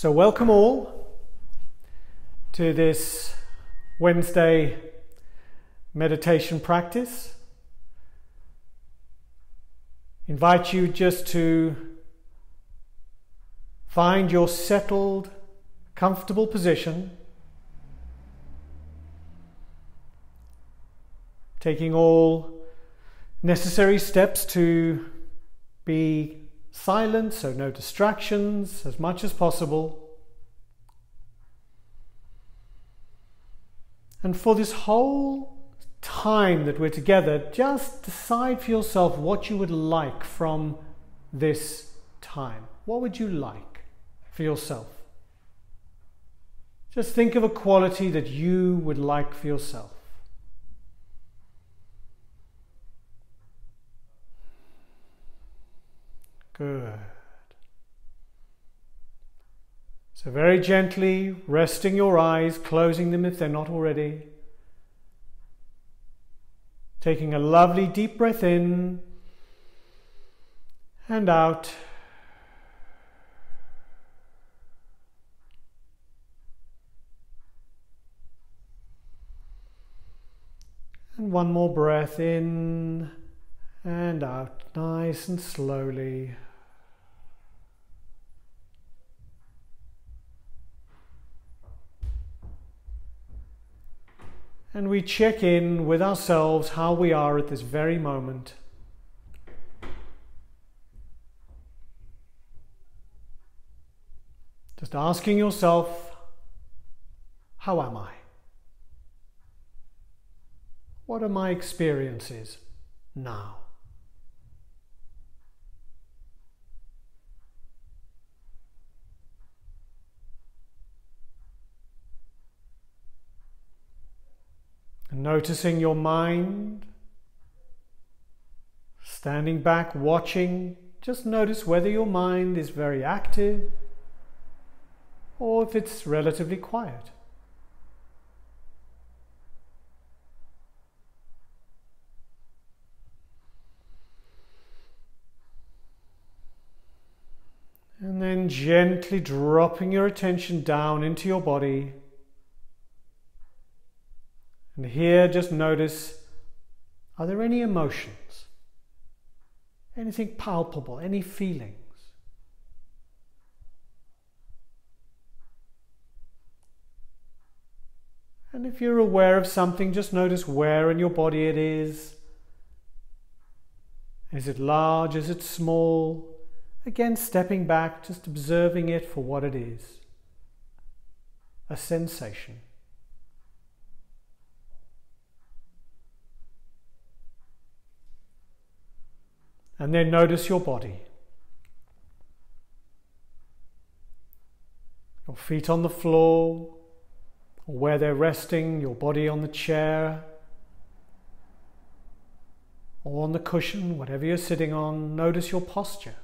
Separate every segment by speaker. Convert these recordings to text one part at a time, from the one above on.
Speaker 1: So, welcome all to this Wednesday meditation practice. Invite you just to find your settled, comfortable position, taking all necessary steps to be silent, so no distractions as much as possible. And for this whole time that we're together, just decide for yourself what you would like from this time. What would you like for yourself? Just think of a quality that you would like for yourself. Good. So, very gently resting your eyes, closing them if they're not already. Taking a lovely deep breath in and out. And one more breath in and out, nice and slowly. And we check in with ourselves how we are at this very moment. Just asking yourself, how am I? What are my experiences now? And noticing your mind, standing back, watching, just notice whether your mind is very active or if it's relatively quiet. And then gently dropping your attention down into your body and here, just notice are there any emotions? Anything palpable? Any feelings? And if you're aware of something, just notice where in your body it is. Is it large? Is it small? Again, stepping back, just observing it for what it is a sensation. And then notice your body. Your feet on the floor, or where they're resting, your body on the chair, or on the cushion, whatever you're sitting on. Notice your posture.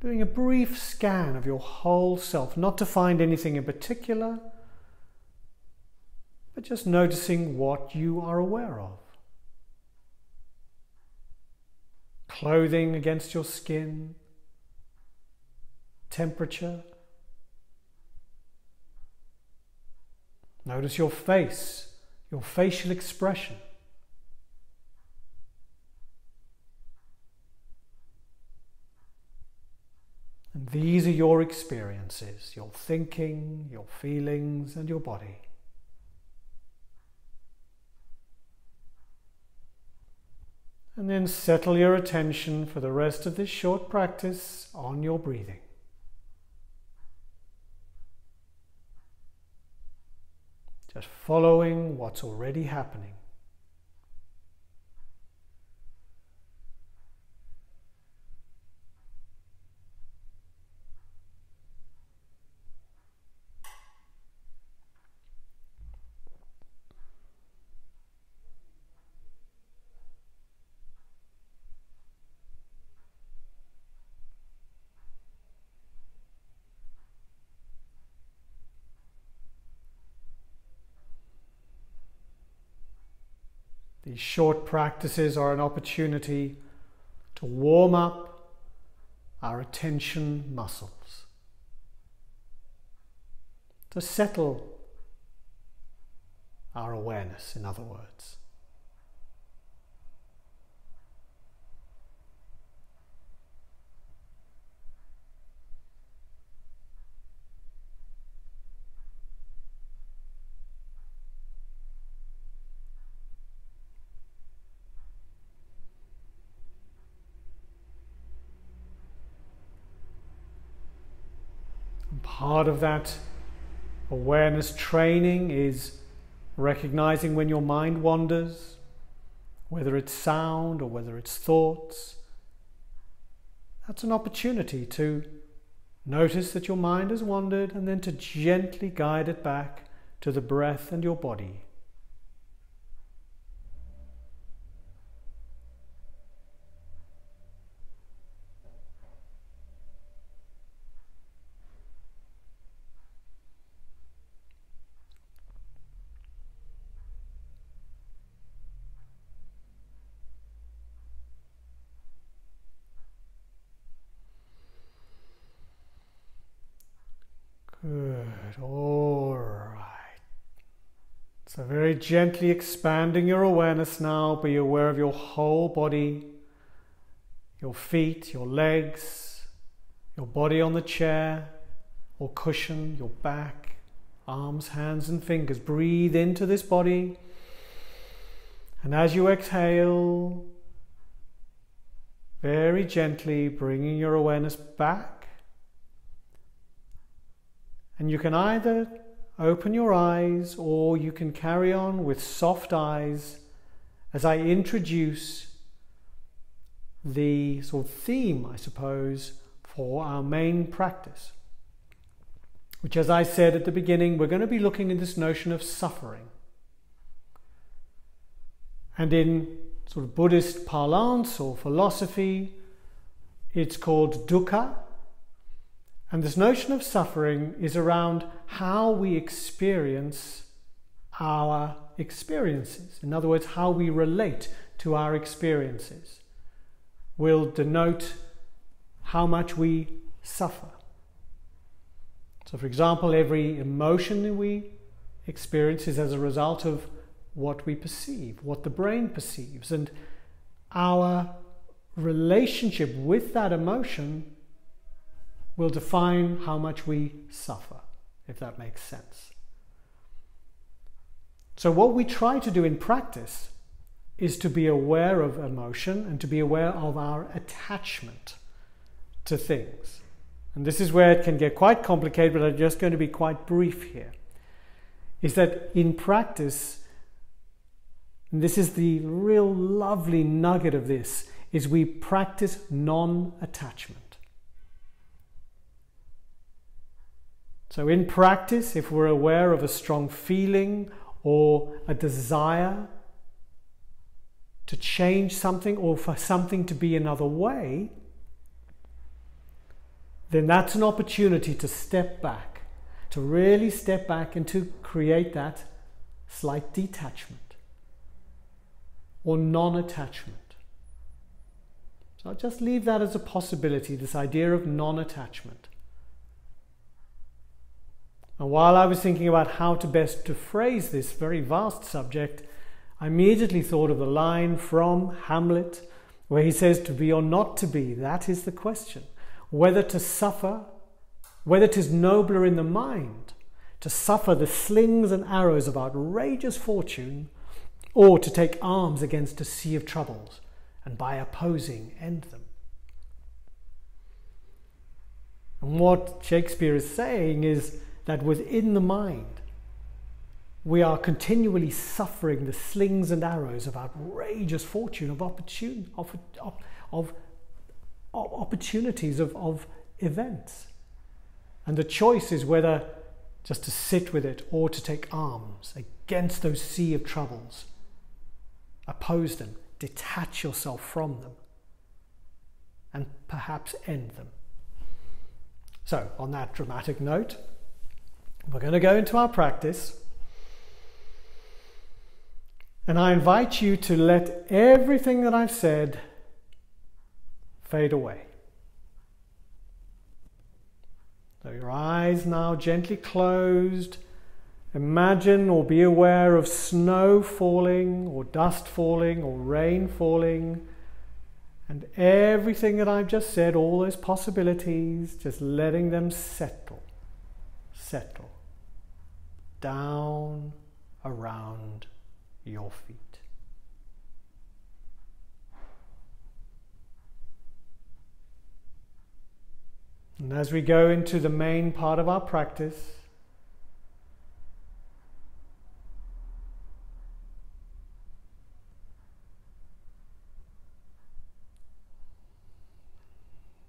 Speaker 1: Doing a brief scan of your whole self, not to find anything in particular, but just noticing what you are aware of. Clothing against your skin, temperature. Notice your face, your facial expression. And these are your experiences, your thinking, your feelings, and your body. And then settle your attention for the rest of this short practice on your breathing. Just following what's already happening. These short practices are an opportunity to warm up our attention muscles, to settle our awareness, in other words. Part of that awareness training is recognizing when your mind wanders, whether it's sound or whether it's thoughts. That's an opportunity to notice that your mind has wandered and then to gently guide it back to the breath and your body. Good. All right. So, very gently expanding your awareness now. Be aware of your whole body, your feet, your legs, your body on the chair or cushion, your back, arms, hands, and fingers. Breathe into this body. And as you exhale, very gently bringing your awareness back and you can either open your eyes or you can carry on with soft eyes as I introduce the sort of theme, I suppose, for our main practice. Which, as I said at the beginning, we're going to be looking at this notion of suffering. And in sort of Buddhist parlance or philosophy, it's called dukkha, and this notion of suffering is around how we experience our experiences. In other words, how we relate to our experiences will denote how much we suffer. So, for example, every emotion we experience is as a result of what we perceive, what the brain perceives, and our relationship with that emotion will define how much we suffer, if that makes sense. So, what we try to do in practice is to be aware of emotion and to be aware of our attachment to things. And this is where it can get quite complicated, but I'm just going to be quite brief here. Is that in practice, and this is the real lovely nugget of this, is we practice non attachment. So, in practice, if we're aware of a strong feeling or a desire to change something or for something to be another way, then that's an opportunity to step back, to really step back and to create that slight detachment or non attachment. So I'll just leave that as a possibility, this idea of non attachment. And while I was thinking about how to best to phrase this very vast subject, I immediately thought of the line from Hamlet where he says, To be or not to be, that is the question. Whether to suffer, whether 'tis nobler in the mind to suffer the slings and arrows of outrageous fortune, or to take arms against a sea of troubles and by opposing end them. And what Shakespeare is saying is that within the mind, we are continually suffering the slings and arrows of outrageous fortune, of, opportun- of, of, of, opportunities, of, of events. And the choice is whether just to sit with it or to take arms against those sea of troubles, oppose them, detach yourself from them, and perhaps end them. So, on that dramatic note, we're going to go into our practice. And I invite you to let everything that I've said fade away. So your eyes now gently closed. Imagine or be aware of snow falling, or dust falling, or rain falling, and everything that I've just said, all those possibilities, just letting them settle, settle down around your feet. And as we go into the main part of our practice,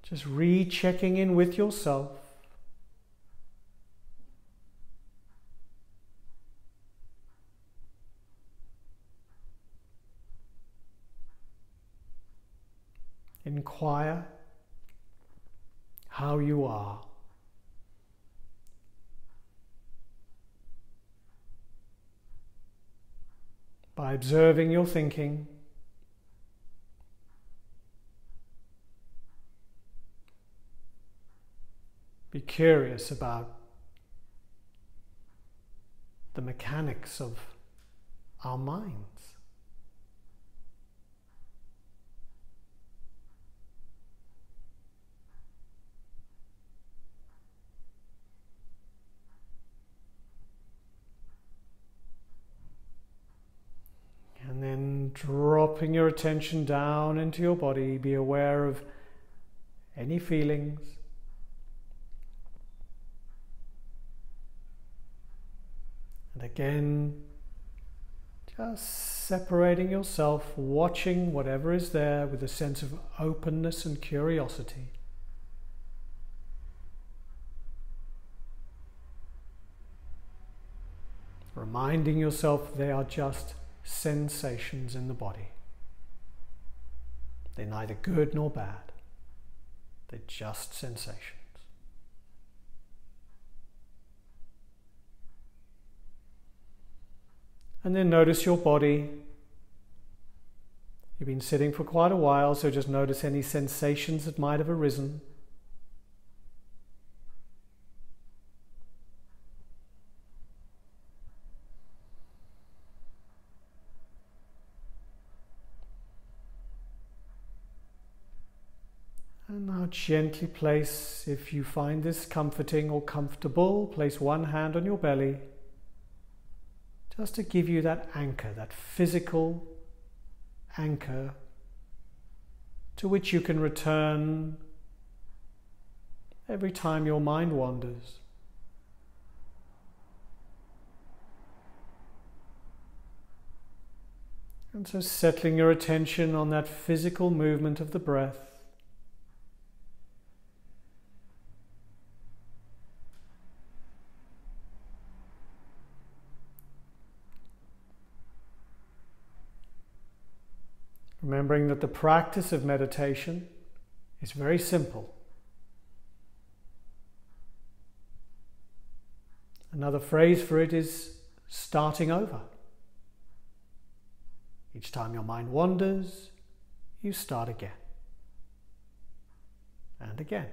Speaker 1: just rechecking in with yourself. Inquire how you are. By observing your thinking, be curious about the mechanics of our mind. Dropping your attention down into your body, be aware of any feelings. And again, just separating yourself, watching whatever is there with a sense of openness and curiosity. Reminding yourself they are just sensations in the body. They're neither good nor bad, they're just sensations. And then notice your body. You've been sitting for quite a while, so just notice any sensations that might have arisen. Gently place, if you find this comforting or comfortable, place one hand on your belly just to give you that anchor, that physical anchor to which you can return every time your mind wanders. And so settling your attention on that physical movement of the breath. Remembering that the practice of meditation is very simple. Another phrase for it is starting over. Each time your mind wanders, you start again. And again.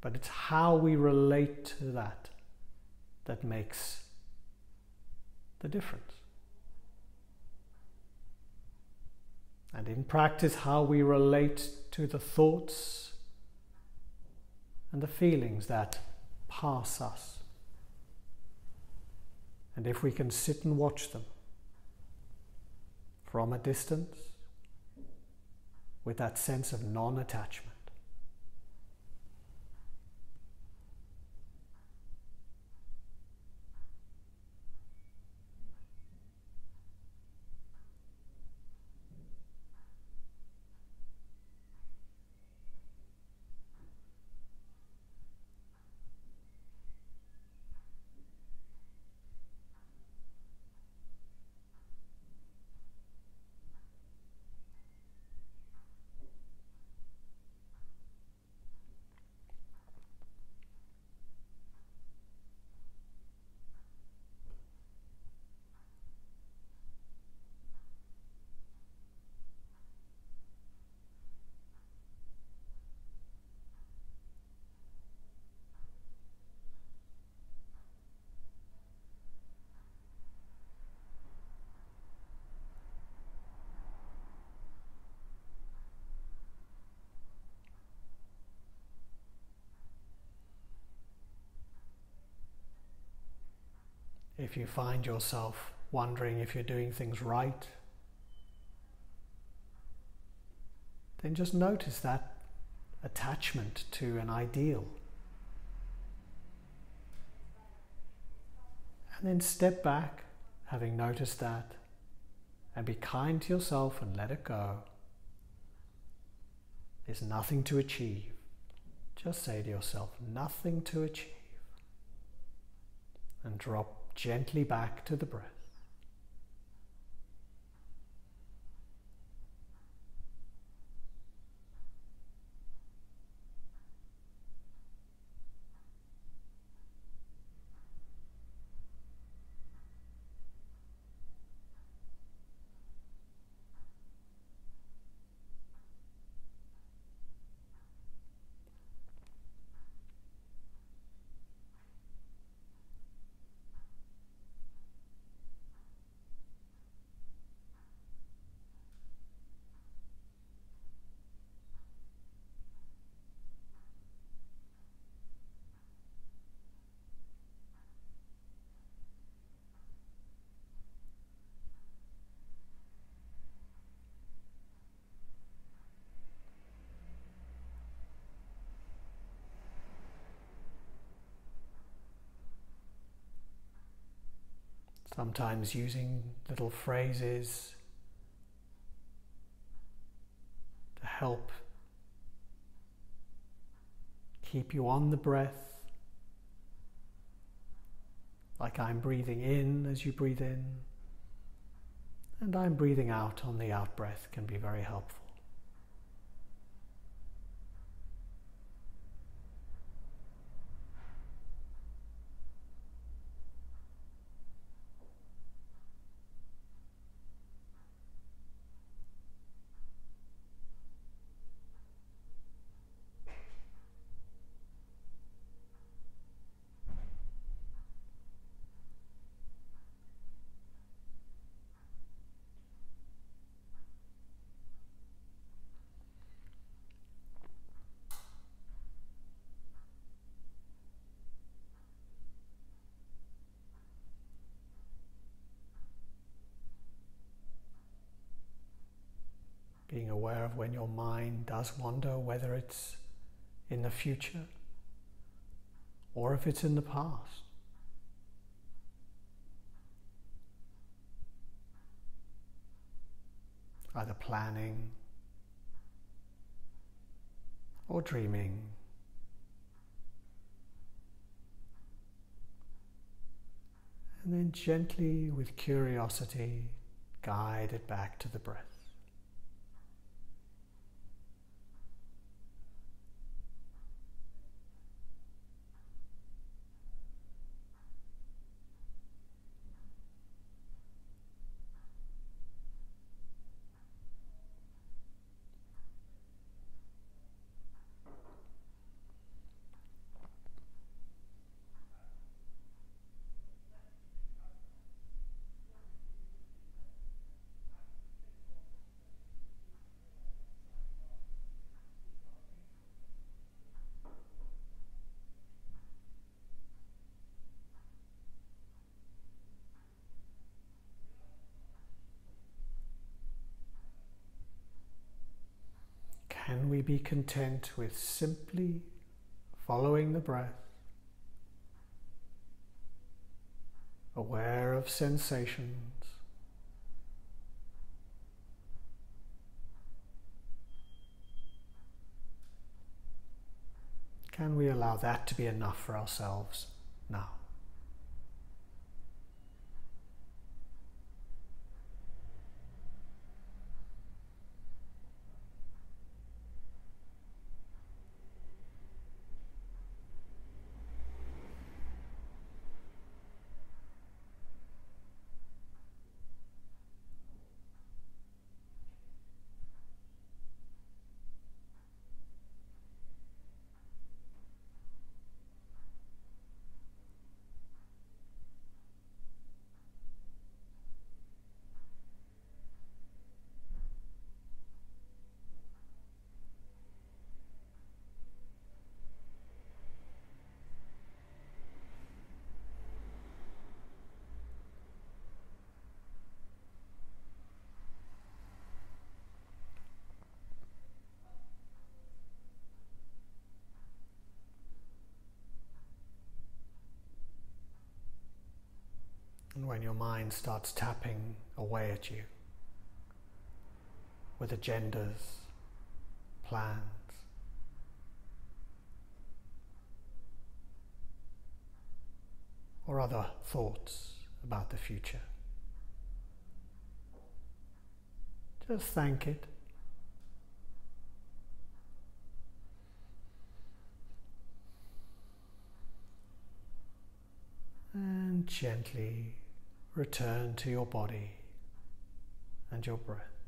Speaker 1: But it's how we relate to that that makes the difference. And in practice how we relate to the thoughts and the feelings that pass us. And if we can sit and watch them from a distance with that sense of non attachment. If you find yourself wondering if you're doing things right, then just notice that attachment to an ideal. And then step back, having noticed that, and be kind to yourself and let it go. There's nothing to achieve. Just say to yourself, nothing to achieve. And drop gently back to the breath. Sometimes using little phrases to help keep you on the breath, like I'm breathing in as you breathe in, and I'm breathing out on the out breath can be very helpful. Being aware of when your mind does wander, whether it's in the future or if it's in the past. Either planning or dreaming. And then gently, with curiosity, guide it back to the breath. Can we be content with simply following the breath, aware of sensations? Can we allow that to be enough for ourselves now? When your mind starts tapping away at you with agendas, plans. Or other thoughts about the future. Just thank it. And gently return to your body and your breath.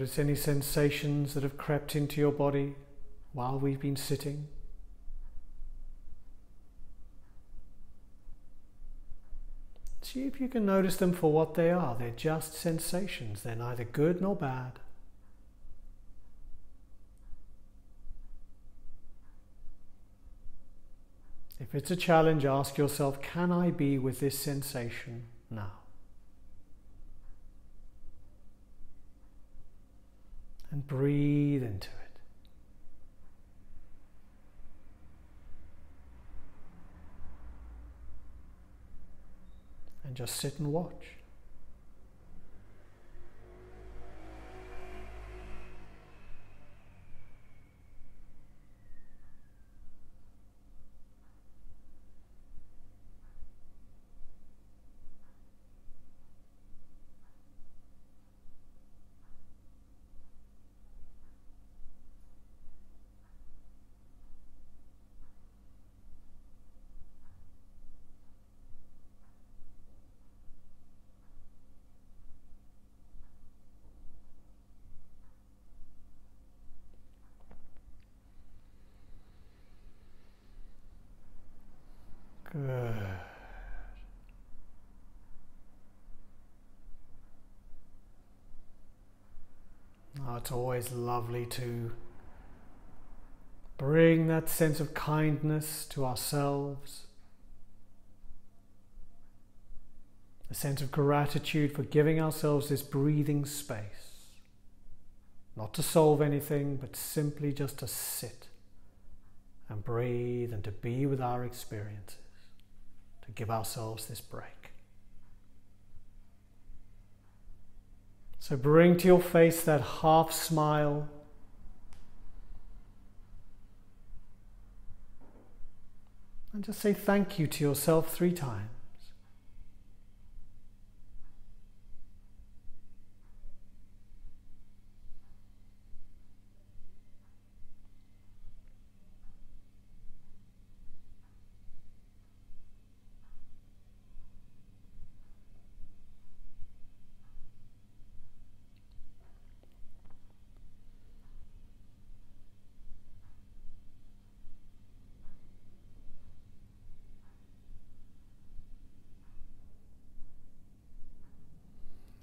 Speaker 1: Notice any sensations that have crept into your body while we've been sitting. See if you can notice them for what they are. They're just sensations, they're neither good nor bad. If it's a challenge, ask yourself can I be with this sensation now? And breathe into it. And just sit and watch. It's always lovely to bring that sense of kindness to ourselves, a sense of gratitude for giving ourselves this breathing space, not to solve anything, but simply just to sit and breathe and to be with our experiences. To give ourselves this break. So bring to your face that half smile. And just say thank you to yourself three times.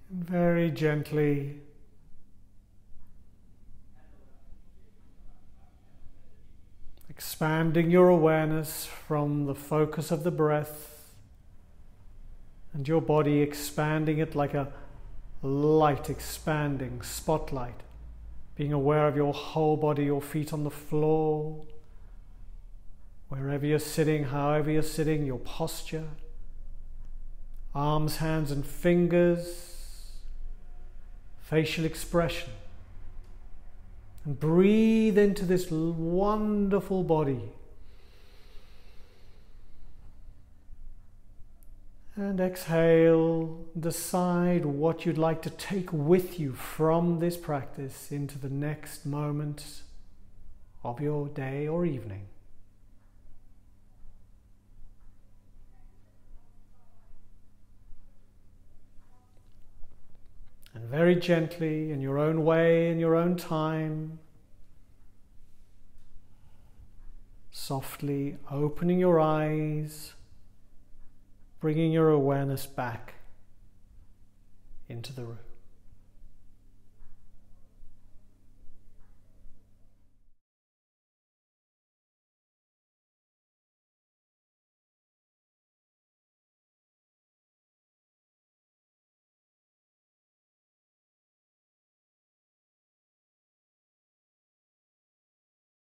Speaker 1: Very gently. Expanding your awareness from the focus of the breath and your body expanding it like a light expanding spotlight. Being aware of your whole body your feet on the floor wherever you're sitting however you're sitting your posture. Arms hands and fingers facial expression. And breathe into this wonderful body. And exhale, decide what you'd like to take with you from this practice into the next moment of your day or evening. And very gently, in your own way, in your own time, softly opening your eyes bringing your awareness back into the room.